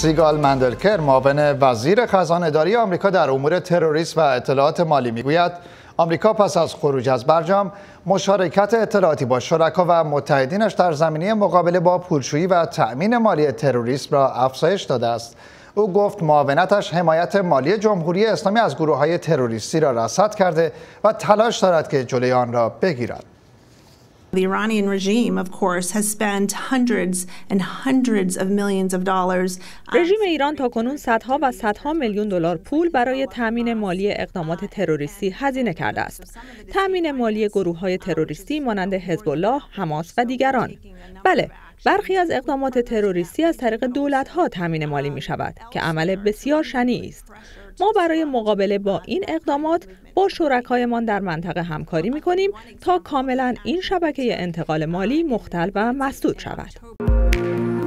سیگال مندلکر معاون وزیر خزانه داری آمریکا در امور تروریسم و اطلاعات مالی می‌گوید آمریکا پس از خروج از برجام مشارکت اطلاعاتی با شرکا و متحدینش در زمینه مقابله با پولشویی و تأمین مالی تروریسم را افزایش داده است. او گفت معاونتش حمایت مالی جمهوری اسلامی از گروه های تروریستی را رصد کرده و تلاش دارد که جلوی آن را بگیرد. The Iranian regime, of course, has spent hundreds and hundreds of millions of dollars. رژیم ایران تا کنون صدها و صدها میلیون دلار پول برای تامین مالی اقدامات تروریستی هزینه کرده است. تامین مالی گروه های تروریستی مانند حزب الله، حماس و دیگران. بله، برخی از اقدامات تروریستی از طریق دولت ها تامین مالی می شود که عمل بسیار شنی است. ما برای مقابله با این اقدامات با شرکایمان در منطقه همکاری می کنیم تا کاملا این شبکه انتقال مالی مختل و مسدود شود.